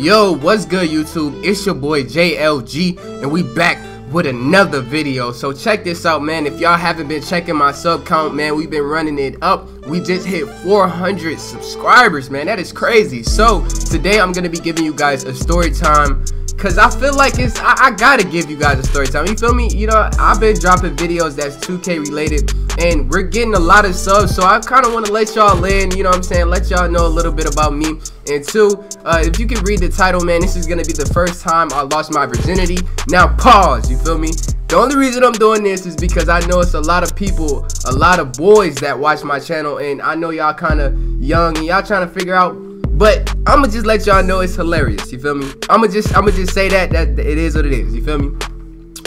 Yo, what's good YouTube? It's your boy JLG and we back with another video. So check this out, man. If y'all haven't been checking my sub count, man, we've been running it up. We just hit 400 subscribers, man. That is crazy. So today I'm going to be giving you guys a story time Cause I feel like it's I, I, gotta give you guys a story time. You feel me? You know, I've been dropping videos that's 2K related and we're getting a lot of subs, so I kinda wanna let y'all in, you know what I'm saying? Let y'all know a little bit about me. And two, uh, if you can read the title, man, this is gonna be the first time I lost my virginity. Now pause, you feel me? The only reason I'm doing this is because I know it's a lot of people, a lot of boys that watch my channel, and I know y'all kind of young and y'all trying to figure out but I'ma just let y'all know it's hilarious. You feel me? I'ma just I'ma just say that that it is what it is. You feel me?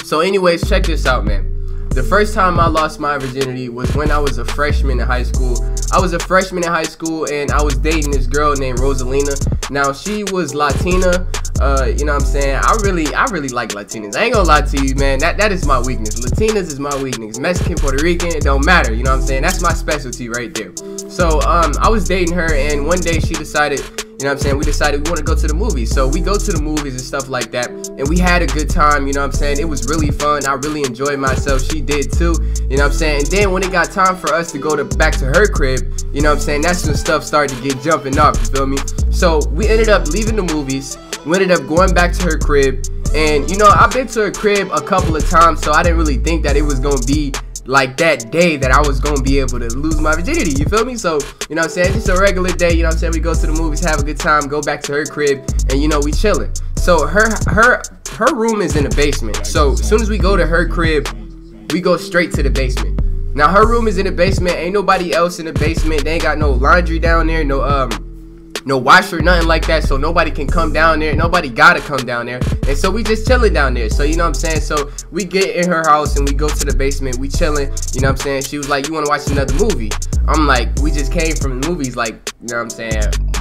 So, anyways, check this out, man. The first time I lost my virginity was when I was a freshman in high school. I was a freshman in high school and I was dating this girl named Rosalina. Now she was Latina. Uh, you know what I'm saying? I really, I really like Latinas. I ain't gonna lie to you, man. That that is my weakness. Latinas is my weakness. Mexican, Puerto Rican, it don't matter. You know what I'm saying? That's my specialty right there. So um, I was dating her, and one day she decided you know what I'm saying? We decided we want to go to the movies. So we go to the movies and stuff like that. And we had a good time, you know what I'm saying? It was really fun. I really enjoyed myself. She did too. You know what I'm saying? And then when it got time for us to go to back to her crib, you know what I'm saying? That's when stuff started to get jumping up, you feel me? So we ended up leaving the movies. We ended up going back to her crib. And you know, I've been to her crib a couple of times, so I didn't really think that it was gonna be like that day that I was gonna be able to lose my virginity. You feel me? So, you know what I'm saying? Just a regular day, you know what I'm saying? We go to the movies, have a good time, go back to her crib, and you know, we chilling. So her her her room is in the basement. So as soon as we go to her crib, we go straight to the basement. Now her room is in the basement, ain't nobody else in the basement. They ain't got no laundry down there, no um no washer, nothing like that. So nobody can come down there. Nobody gotta come down there. And so we just chilling down there. So you know what I'm saying? So we get in her house and we go to the basement. We chilling. You know what I'm saying? She was like, "You want to watch another movie?" I'm like, "We just came from the movies. Like, you know what I'm saying?"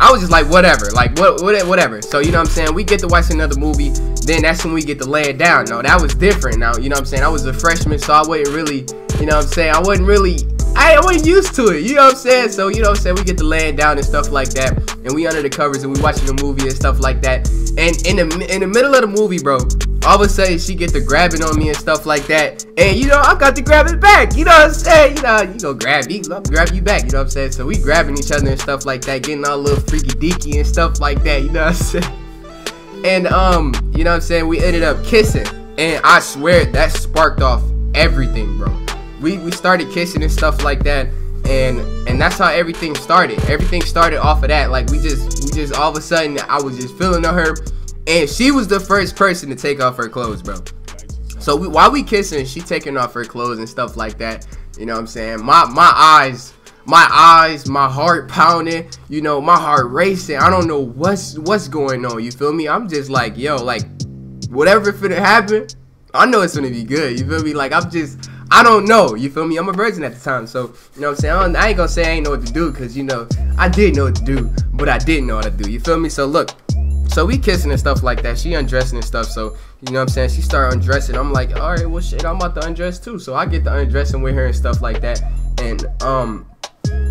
I was just like, whatever, like what, whatever. So you know what I'm saying? We get to watch another movie. Then that's when we get to lay it down. No, that was different. Now you know what I'm saying? I was a freshman, so I wasn't really, you know what I'm saying? I wasn't really I wasn't used to it, you know what I'm saying? So, you know what I'm saying? We get to lay it down and stuff like that. And we under the covers and we watching the movie and stuff like that. And in the in the middle of the movie, bro, all of a sudden she get to grabbing on me and stuff like that. And you know, I got to grab it back. You know what I'm saying? You know, you go grab me, I'll grab you back, you know what I'm saying? So we grabbing each other and stuff like that, getting all little freaky deaky and stuff like that, you know what I'm saying? And um, you know what I'm saying? We ended up kissing. And I swear that sparked off everything, bro we we started kissing and stuff like that and and that's how everything started. Everything started off of that. Like we just we just all of a sudden i was just feeling on her and she was the first person to take off her clothes bro. So we, while we kissing she taking off her clothes and stuff like that you know what i'm saying? My my eyes my eyes my heart pounding you know my heart racing. I don't know what's what's going on you feel me? I'm just like yo like whatever finna happen i know it's gonna be good you feel me? Like i'm just I don't know. You feel me? I'm a virgin at the time, so you know what I'm saying. I, I ain't gonna say I ain't know what to do, cause you know I did know what to do, but I didn't know what to do. You feel me? So look, so we kissing and stuff like that. She undressing and stuff. So you know what I'm saying. She start undressing. I'm like, all right, well shit, I'm about to undress too. So I get to undressing with her and stuff like that. And um,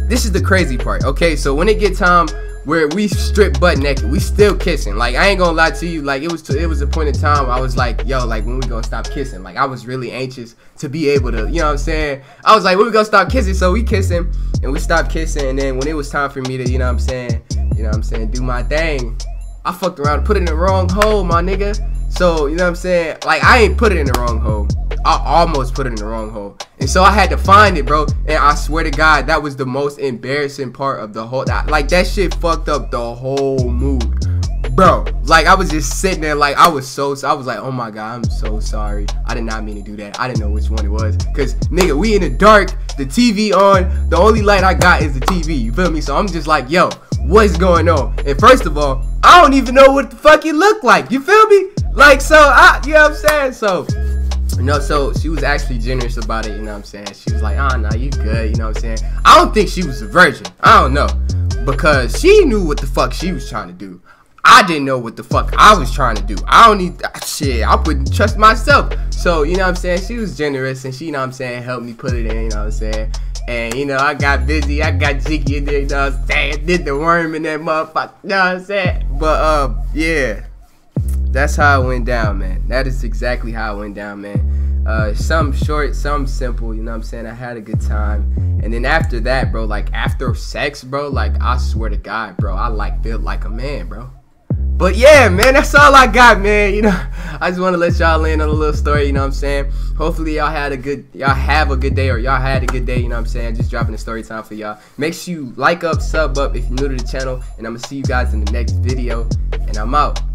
this is the crazy part. Okay, so when it get time where we strip butt naked. We still kissing. Like I ain't gonna lie to you. Like it was it was a point in time I was like, yo, like when we gonna stop kissing? Like I was really anxious to be able to, you know what I'm saying? I was like, when we gonna stop kissing? So we kissing and we stopped kissing. And then when it was time for me to, you know what I'm saying, you know what I'm saying, do my thing, I fucked around, put it in the wrong hole, my nigga. So you know what I'm saying? Like I ain't put it in the wrong hole. I almost put it in the wrong hole. And so I had to find it, bro. And I swear to God, that was the most embarrassing part of the whole. Like that shit fucked up the whole mood, bro. Like I was just sitting there, like I was so. I was like, oh my God, I'm so sorry. I did not mean to do that. I didn't know which one it was. Cause nigga, we in the dark. The TV on. The only light I got is the TV. You feel me? So I'm just like, yo, what's going on? And first of all, I don't even know what the fuck it looked like. You feel me? Like so, I, you know what I'm saying? So know, so she was actually generous about it, you know what I'm saying? She was like, oh, no, you good, you know what I'm saying? I don't think she was a virgin. I don't know. Because she knew what the fuck she was trying to do. I didn't know what the fuck I was trying to do. I don't need that shit. I wouldn't trust myself. So, you know what I'm saying? She was generous and she, you know what I'm saying, helped me put it in, you know what I'm saying? And you know, I got busy, I got jiggy in there, you know what I'm saying? Did the worm in that motherfucker, you know what I'm saying? But uh yeah. That's how it went down, man. That is exactly how it went down, man. Uh some short, some simple, you know what I'm saying? I had a good time. And then after that, bro, like after sex, bro, like I swear to God, bro, I like felt like a man, bro. But yeah, man, that's all I got, man. You know, I just want to let y'all in on a little story, you know what I'm saying? Hopefully y'all had a good y'all have a good day or y'all had a good day, you know what I'm saying? Just dropping a story time for y'all. Make sure you like up, sub up if you're new to the channel, and I'm gonna see you guys in the next video. And I'm out.